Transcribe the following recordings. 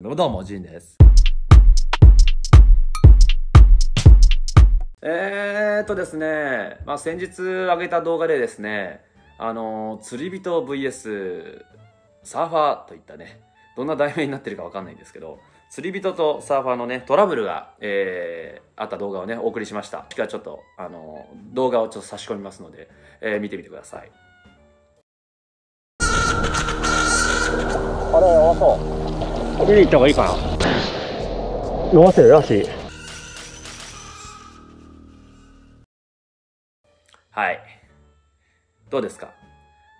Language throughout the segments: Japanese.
どうも、ジンです。えーっとですね、まあ、先日上げた動画でですね、あの、釣り人 VS サーファーといったね、どんな題名になってるかわかんないんですけど、釣り人とサーファーのね、トラブルが、えー、あった動画をね、お送りしました。今日はちょっと、あの、動画をちょっと差し込みますので、えー見てみてください。あれ弱そう見に行った方がいいかな弱せるらしいはい。どうですか？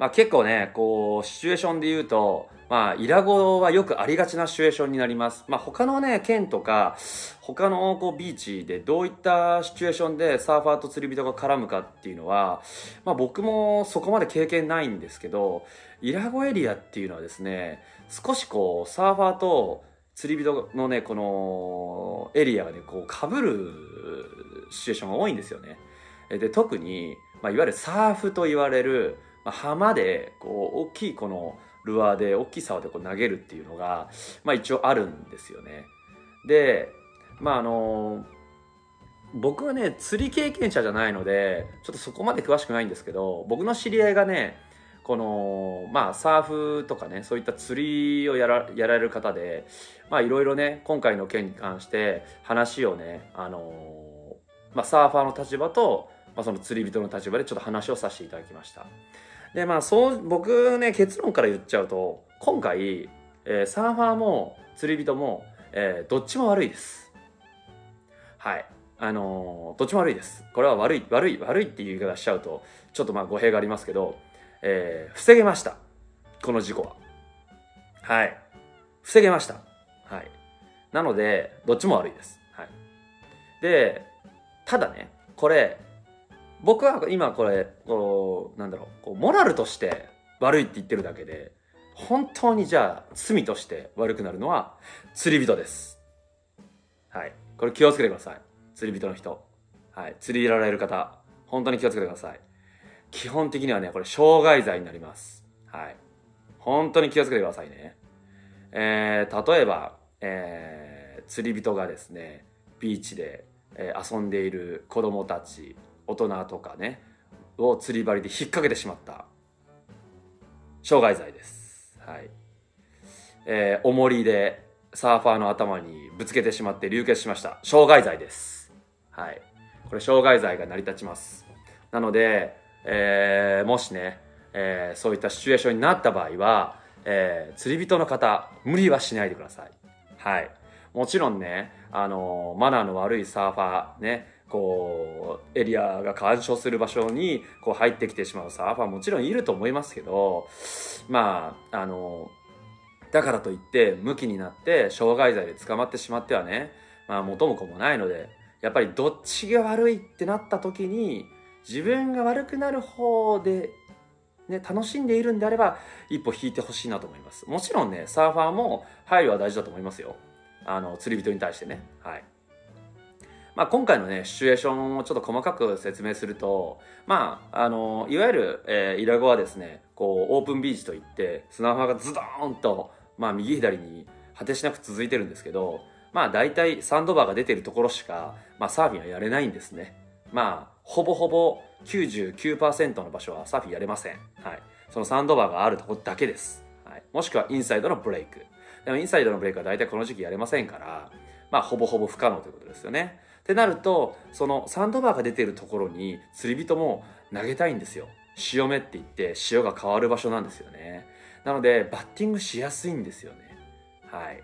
まあ結構ね、こう、シチュエーションで言うと、まあ、イラゴはよくありがちなシチュエーションになります。まあ他のね、県とか、他のこうビーチでどういったシチュエーションでサーファーと釣り人が絡むかっていうのは、まあ僕もそこまで経験ないんですけど、イラゴエリアっていうのはですね、少しこう、サーファーと釣り人のね、このエリアがね、こう被るシチュエーションが多いんですよね。で、特に、まあ、いわゆるサーフと言われる、まあ、浜で、こう、大きいこのルアーで、大きい竿でこう投げるっていうのが、まあ一応あるんですよね。で、まああの、僕はね、釣り経験者じゃないので、ちょっとそこまで詳しくないんですけど、僕の知り合いがね、この、まあ、サーフとかね、そういった釣りをやらやられる方で、まあ、いろいろね、今回の件に関して話をね、あのまあ、サーファーの立場と、まあ、その釣り人の立場でちょっと話をさせていただきました。で、まあ、そう、僕ね、結論から言っちゃうと、今回、えーサーファーも釣り人も、えーどっちも悪いです。はい。あのーどっちも悪いです。これは悪い、悪い、悪いっていう言い方しちゃうと、ちょっとまあ語弊がありますけど、えー防げました。この事故は。はい。防げました。はい。なので、どっちも悪いです。はい。で、ただね、これ、僕は今これ、こう、なんだろう、こうモラルとして悪いって言ってるだけで、本当にじゃあ罪として悪くなるのは釣り人です。はい。これ気をつけてください。釣り人の人。はい。釣りられる方、本当に気をつけてください。基本的にはね、これ傷害罪になります。はい。本当に気をつけてくださいね。えー、例えば、えー、釣り人がですね、ビーチで、えー遊んでいる子供たち、大人とかね、を釣り針で引っ掛けてしまった。傷害罪です。はい。えー、重りでサーファーの頭にぶつけてしまって流血しました。傷害罪です。はい。これ傷害罪が成り立ちます。なので、えーもしね、えーそういったシチュエーションになった場合は、えー釣り人の方、無理はしないでください。はい。もちろんね、あのマナーの悪いサーファー、ね、こう、エリアが干渉する場所に、こう入ってきてしまうサーファーもちろんいると思いますけど、まあ、あのだからといって、向きになって、傷害罪で捕まってしまってはね、まあ、元も子もないので、やっぱりどっちが悪いってなった時に、自分が悪くなる方で、ね、楽しんでいるんであれば、一歩引いてほしいなと思います。もちろんね、サーファーも配慮は大事だと思いますよ。あの、釣り人に対してね。はい。まあ、今回のね、シチュエーションをちょっと細かく説明すると、まあ、あの、いわゆる、えーイラゴはですね、こう、オープンビーチといって、砂浜がズドーンと、まあ、右左に果てしなく続いてるんですけど、まあ、大体サンドバーが出てるところしか、まあ、サーフィンはやれないんですね。まあ、ほぼほぼ99%の場所はサーフィンやれません。はい。そのサンドバーがあるとこだけです。はい。もしくはインサイドのブレイク。でもインサイドのブレイクは大体この時期やれませんから、まあ、ほぼほぼ不可能ということですよね。ってなると、そのサンドバーが出てるところに釣り人も投げたいんですよ。潮目って言って潮が変わる場所なんですよね。なので、バッティングしやすいんですよね。はい。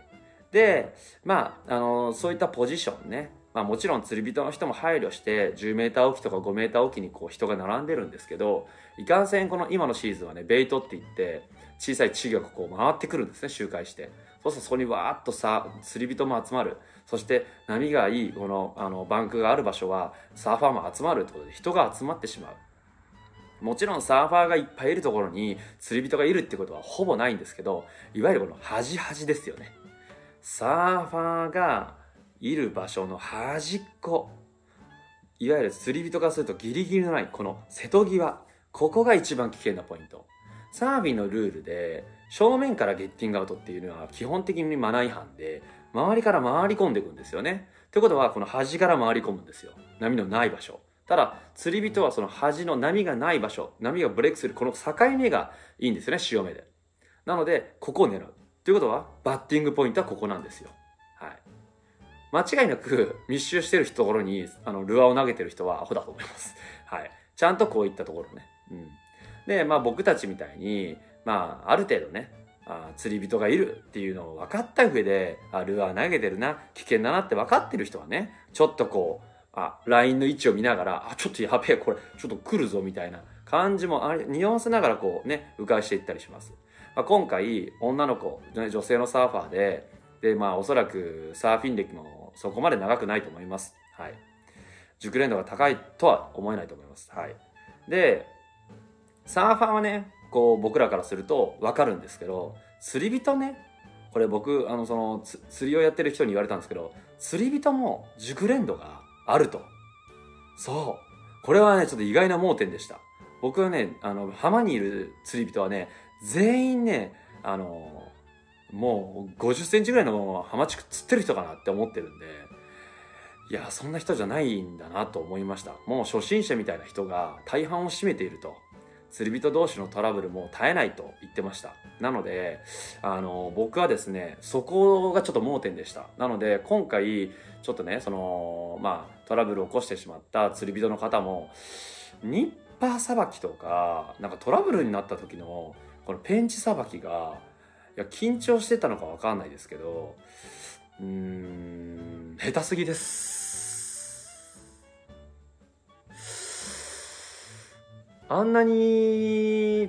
で、まあ、あのそういったポジションね。まあもちろん釣り人の人も配慮して10メーターおきとか5メーターおきにこう人が並んでるんですけど、いかんせんこの今のシーズンはね、ベイトって言って小さい稚魚がこう回ってくるんですね、周回して。そうするとそこにわーっとさ、釣り人も集まる。そして波がいいこのあのバンクがある場所はサーファーも集まるってことで人が集まってしまう。もちろんサーファーがいっぱいいるところに釣り人がいるってことはほぼないんですけど、いわゆるこの端端ですよね。サーファーがいる場所の端っこ。いわゆる釣り人からするとギリギリのないこの瀬戸際。ここが一番危険なポイント。サーフィのルールで正面からゲッティングアウトっていうのは基本的にマナー違反で周りから回り込んでいくんですよねということはこの端から回り込むんですよ波のない場所ただ釣り人はその端の波がない場所波がブレイクするこの境目がいいんですよね潮目でなのでここを狙うということはバッティングポイントはここなんですよ間違いなく密集してるところにあのルアーを投げてる人はアホだと思います。はい。ちゃんとこういったところね。うん。でまあ僕たちみたいにまあある程度ねあ釣り人がいるっていうのを分かった上であルアー投げてるな危険だなって分かってる人はねちょっとこうあラインの位置を見ながらあちょっとやべえこれちょっと来るぞみたいな感じもあれ匂わせながらこうね迂回していったりします、まあ、今回女の子女性のサーファーででまあおそらくサーフィン歴もそこまで長くないと思います。はい。熟練度が高いとは思えないと思います。はい。でサーファーはねこう僕らからすると分かるんですけど釣り人ねこれ僕あのその釣りをやってる人に言われたんですけど釣り人も熟練度があると。そう。これはねちょっと意外な盲点でした。僕はねあの浜にいる釣り人はね全員ねあのもう50センチぐらいの浜地区釣ってる人かなって思ってるんでいやそんな人じゃないんだなと思いました。もう初心者みたいな人が大半を占めていると。釣り人同士のトラブルも絶えないと言ってました。なのであの僕はですねそこがちょっと盲点でした。なので今回ちょっとねそのまあトラブルを起こしてしまった釣り人の方もニッパーさばきとかなんかトラブルになった時のこのペンチさばきがいや緊張してたのか分かんないですけどうーん下手すぎです。あんなに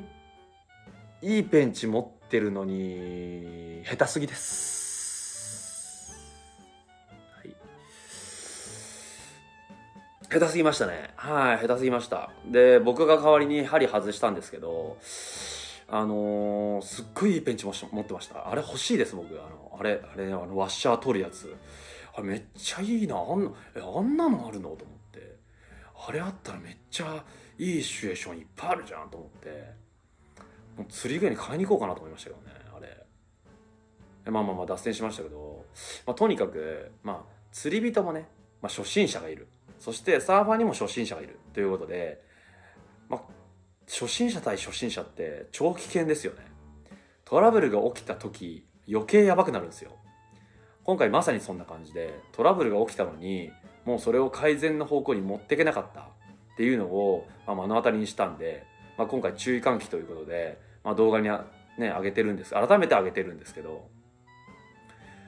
いいペンチ持ってるのに下手すぎです、はい、下手すぎましたね。はい下手すぎました。で僕が代わりに針外したんですけどあのー、すっごいいいペンチも持ってました。あれ欲しいです僕。あのあれあれあのワッシャー取るやつ。あめっちゃいいな。あんなえあんなのあるの？と思って。あれあったらめっちゃいいシチュエーションいっぱいあるじゃんと思って。もう釣り具合に買いに行こうかなと思いましたけどねあれ。まあまあまあ脱線しましたけど、まあ、とにかくまあ釣り人もね、まあ、初心者がいる。そしてサーファーにも初心者がいる。ということで、初心者対初心者って超危険ですよね。トラブルが起きた時余計やばくなるんですよ。今回まさにそんな感じでトラブルが起きたのにもうそれを改善の方向に持っていけなかった。っていうのを、まあ、目の当たりにしたんで、まあ、今回注意喚起ということで、まあ、動画にね上げてるんです。改めて上げてるんですけど、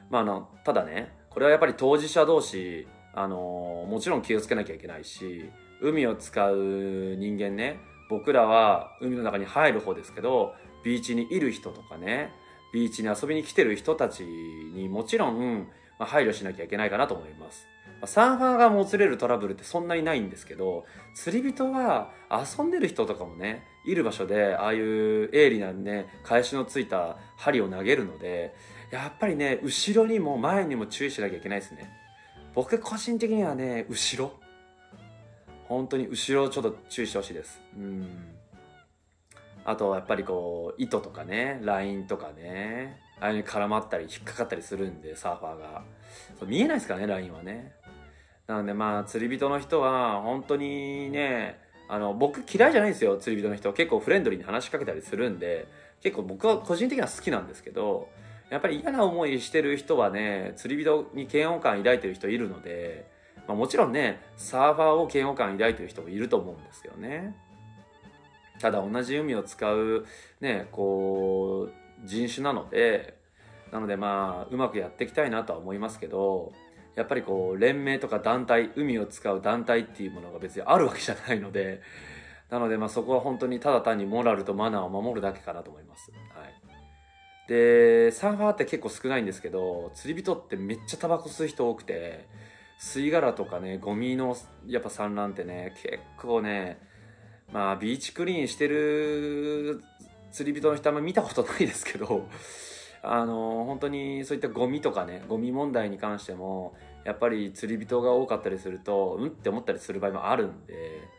まあ、あのただねこれはやっぱり当事者同士あのもちろん気をつけなきゃいけないし海を使う人間ね僕らは海の中に入る方ですけどビーチにいる人とかねビーチに遊びに来てる人たちにもちろん、まあ、配慮しなきゃいけないかなと思います。サーファーがもつれるトラブルってそんなにないんですけど釣り人は遊んでる人とかもねいる場所でああいう鋭利なね返しのついた針を投げるのでやっぱりね後ろにも前にも注意しなきゃいけないですね僕個人的にはね後ろ本当に後ろちょっと注意してほしいです。うん。あとやっぱりこう糸とかねラインとかねああいうに絡まったり引っかかったりするんでサーファーが。見えないですからねラインはね。なのでまあ釣り人の人は本当にねあの僕嫌いじゃないんですよ釣り人の人。結構フレンドリーに話しかけたりするんで結構僕は個人的には好きなんですけどやっぱり嫌な思いしてる人はね釣り人に嫌悪感抱いてる人いるので、まあ、もちろんねサーファーを嫌悪感抱いてる人もいると思うんですよね。ただ同じ海を使うねこう人種なのでなのでまあうまくやっていきたいなとは思いますけどやっぱりこう連盟とか団体海を使う団体っていうものが別にあるわけじゃないのでなのでまあそこは本当にただ単にモラルとマナーを守るだけかなと思います、はい、でサーファーって結構少ないんですけど釣り人ってめっちゃタバコ吸う人多くて吸い殻とかねゴミのやっぱ産卵ってね結構ねまあビーチクリーンしてる釣り人の人あんま見たことないですけど あの本当にそういったゴミとかねゴミ問題に関してもやっぱり釣り人が多かったりするとうんって思ったりする場合もあるんで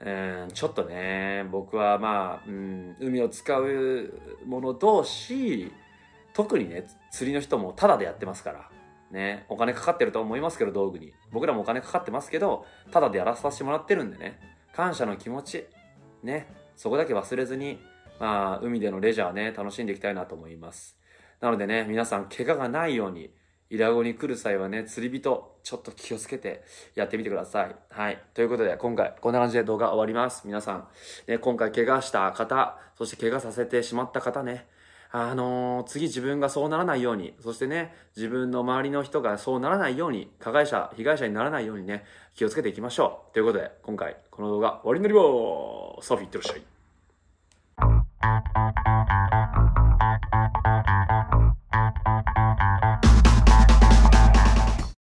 うん、ちょっとね、僕はまあ、うん、海を使う者同士、特にね、釣りの人もタダでやってますから。ね、お金かかってると思いますけど、道具に。僕らもお金かかってますけど、タダでやらさせてもらってるんでね、感謝の気持ち、ね、そこだけ忘れずに、まあ、海でのレジャーね、楽しんでいきたいなと思います。なのでね、皆さん、怪我がないように、イラゴに来る際はね、釣り人、ちょっと気をつけてやってみてください。はい。ということで、今回、こんな感じで動画終わります。皆さん、ね、今回怪我した方、そして怪我させてしまった方ね、あのー次自分がそうならないように、そしてね、自分の周りの人がそうならないように、加害者、被害者にならないようにね、気をつけていきましょう。ということで、今回、この動画終わりになります。サーフィーいってらっしゃい。